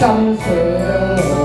心上。